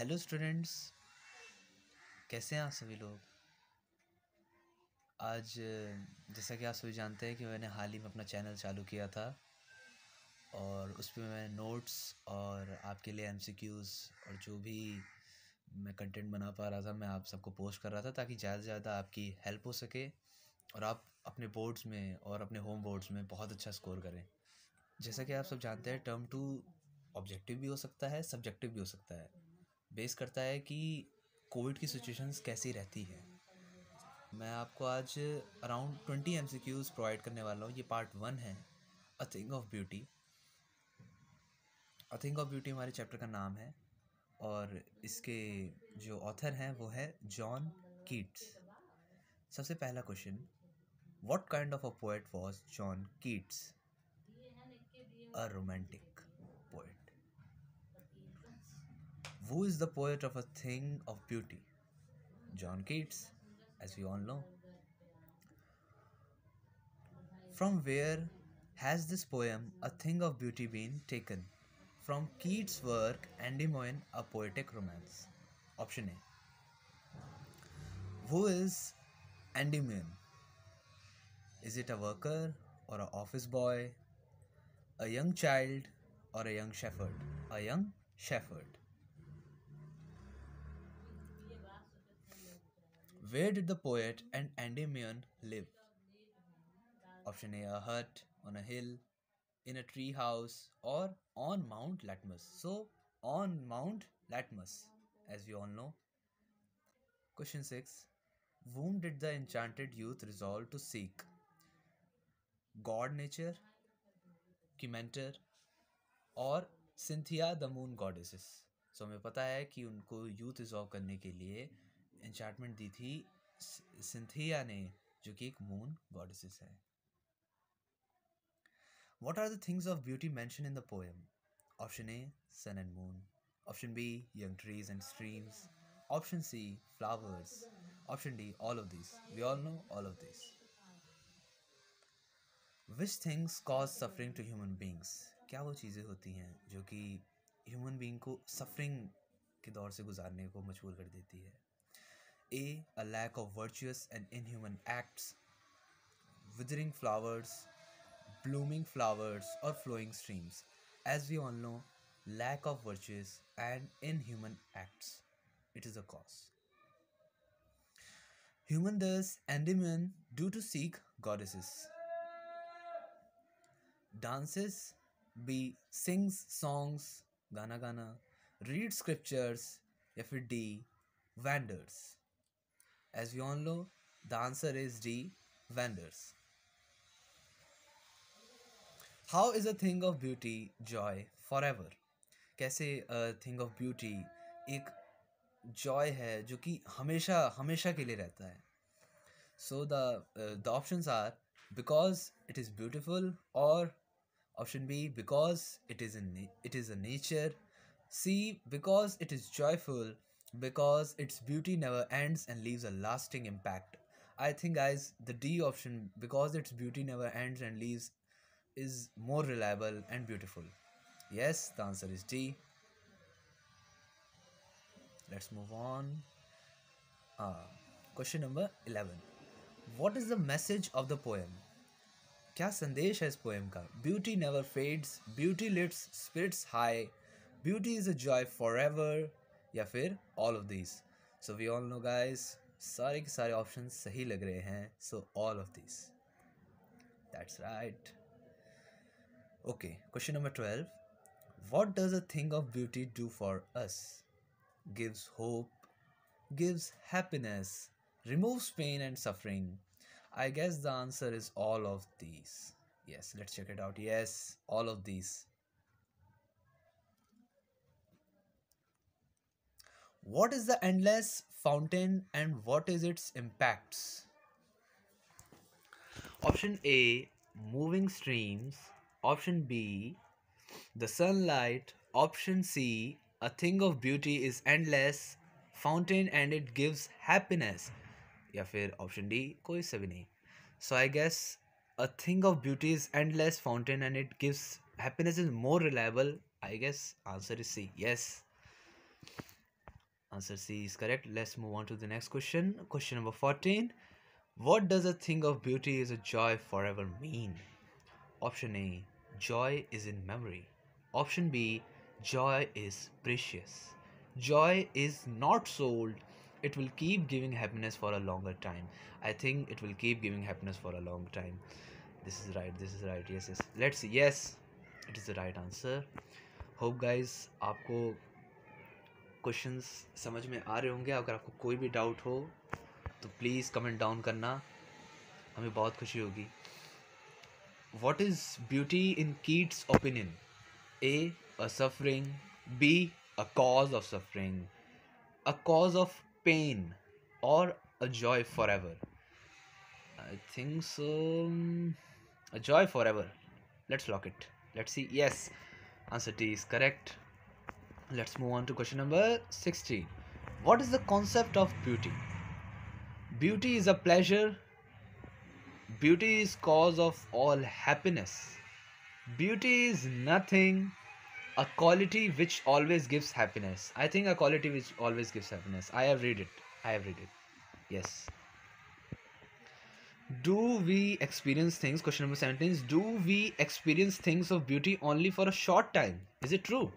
Hello students कैसे हैं आप सभी लोग? आज, जैसा कि आप सभी जानते हैं कि मैंने हाल ही में अपना चैनल चालू किया था और उस पर मैं नोट्स और आपके लिए एमसीक्यूज़ और जो भी मैं कंटेंट बना पा रहा था, मैं आप सबको पोस्ट कर रहा था ताकि ज़्यादा से ज़्यादा आपकी हेल्प हो सके और आप अपने बोर्ड्स में और अपने होम बोर्ड्स में बहुत अच्छा स्कोर करें। जैसा कि आप सब जानते हैं टर्म टू ऑब्जेक्टिव भी हो सकता है सब्जेक्टिव भी हो सकता है। बेस करता है कि कोविड की सिचुएशंस कैसी रहती है। मैं आपको आज अराउंड ट्वेंटी एम प्रोवाइड करने वाला हूँ। ये पार्ट वन है a thing of beauty a thing of beauty हमारे चैप्टर का नाम है और इसके जो ऑथर हैं वो है जॉन कीट्स। सबसे पहला question what kind of a poet was John Keats? A romantic Who is the poet of a thing of beauty? John Keats, as we all know. From where has this poem, A Thing of Beauty, been taken? From Keats' work, Endymion, A Poetic Romance. Option A. Who is Endymion? Is it a worker or an office boy? A young child or a young shepherd? A young shepherd. Where did the poet and Endymion live? Option A a hut on a hill, in a tree house, or on Mount Latmus. So, on Mount Latmus, as we all know. Question 6 Whom did the enchanted youth resolve to seek? God nature, Kimentor, और Cynthia the moon goddesses सो हमें पता है कि उनको youth resolve करने के लिए एन्चार्टमेंट दी थी सिंथिया ने जो कि एक मून गॉडेसेस है what are the things of beauty mentioned in the poem option A sun and moon option B young trees and streams option C flowers option D all of this we all know all of this which things cause suffering to human beings क्या वो चीज़ें होती हैं जो कि human being को suffering के दौर से गुजारने को मजबूर कर देती है? A. A lack of virtuous and inhuman acts, withering flowers, blooming flowers, or flowing streams. As we all know, lack of virtues and inhuman acts. It is a cause. Human thus and demon do to seek goddesses. Dances, B. Sings songs, gana gana, read scriptures, F. D. Wanders. As we all know, the answer is D. Wanders. How is a thing of beauty joy forever? कैसे thing of beauty एक joy है जो कि हमेशा हमेशा के लिए रहता है so the the options are because it is beautiful और option B because it is it is a nature C because it is joyful because its beauty never ends and leaves a lasting impact. I think, guys, the D option, because its beauty never ends and leaves, is more reliable and beautiful. Yes, the answer is D. Let's move on. Uh, question number 11. What is the message of the poem? क्या संदेश है इस poem का beauty never fades beauty लिट्स spirits high beauty is a joy for ever या फिर all of this so we all know guys सारे के सारे ऑप्शन सही लग रहे हैं so all of this that's right okay question number twelve what does a thing of beauty do for us gives hope gives happiness removes pain and suffering i guess the answer is all of these yes let's check it out yes all of these what is the endless fountain and what is its impacts option a moving streams option b the sunlight option c a thing of beauty is endless fountain and it gives happiness या फिर option D कोई से भी नहीं सो I guess a thing of beauty is endless fountain and it gives happiness is more reliable I guess answer is C yes Answer C is correct. Let's move on to the next question. Question number 14. What does a thing of beauty is a joy forever mean? Option A. Joy is in memory. Option B. Joy is precious. Joy is not sold. It will keep giving happiness for a longer time. I think it will keep giving happiness for a long time. This is right. This is right. Yes, yes. Let's see. Yes, it is the right answer. Hope guys आपको questions समझ में आ रहे होंगे। अगर आपको कोई भी doubt हो तो प्लीज़ कमेंट डाउन करना। हमें बहुत खुशी होगी। What is beauty in Keats opinion A a suffering B a cause of suffering a cause of pain और a joy forever I think so a joy forever let's lock it. Let's see. Yes, answer t is correct. Let's move on to question number 16 what is the concept of beauty? Beauty is a pleasure. Beauty is cause of all happiness. Beauty is nothing. A quality which always gives happiness. I think a quality which always gives happiness. I have read it. I have read it. Yes. Do we experience things? Question number 17 is do we experience things of beauty only for a short time? Is it true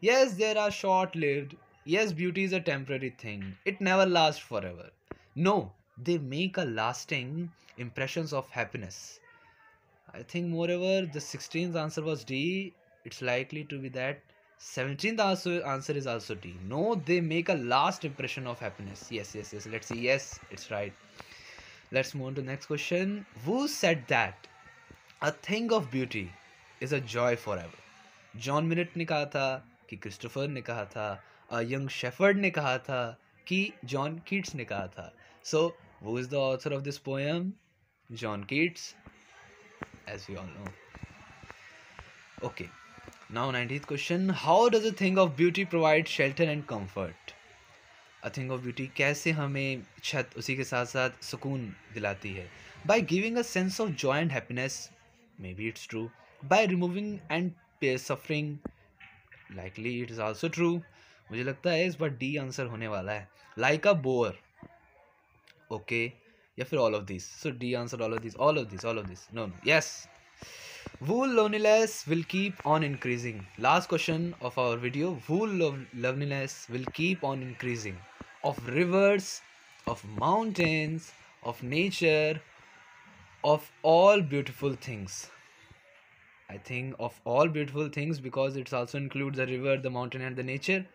Yes, there are short lived. Yes, beauty is a temporary thing. It never lasts forever. No, they make a lasting impressions of happiness. I think, moreover, the 16th answer was D. It's likely to be that 17th answer, answer is also D. No, they make a last impression of happiness. Yes, yes, yes. Let's see. Yes, it's right. Let's move on to the next question. Who said that a thing of beauty is a joy forever? John Minute ने कहा था कि Christopher ने कहा था young shepherd ने कहा था कि जॉन कीट्स ने कहा था। सो वो is the author of this poem John Keats as we all know okay now ninetieth question how does a thing of beauty provide shelter and comfort a thing of beauty कैसे हमें छत उसी के साथ साथ सुकून दिलाती है? By giving a sense of joy and happiness maybe it's true by removing and suffering likely it is also true मुझे लगता है इस बार डी आंसर होने वाला है। लाइक अ बोअर ओके या फिर all of this so D answer all of this all of this all of this no no yes wool loneliness will keep on increasing last question of our video wool loveliness will keep on increasing of rivers of mountains of nature of all beautiful things I think of all beautiful things because it's also include the river the mountain and the nature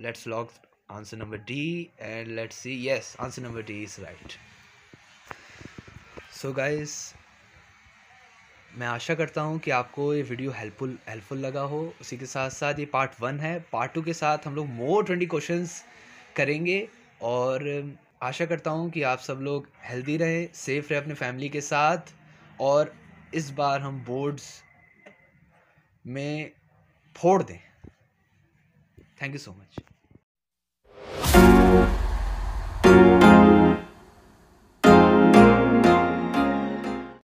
let's lock answer number D and let's see yes answer number D is right so guys मैं आशा करता हूँ कि आपको ये video helpful helpful लगा हो। उसी के साथ साथ ये पार्ट वन है। पार्ट टू के साथ हम लोग मोर ट्वेंटी क्वेश्चन करेंगे और um, आशा करता हूँ कि आप सब लोग हेल्दी रहें सेफ़ रहें अपने फैमिली के साथ और इस बार हम बोर्ड्स में फोड़ दें। Thank you so much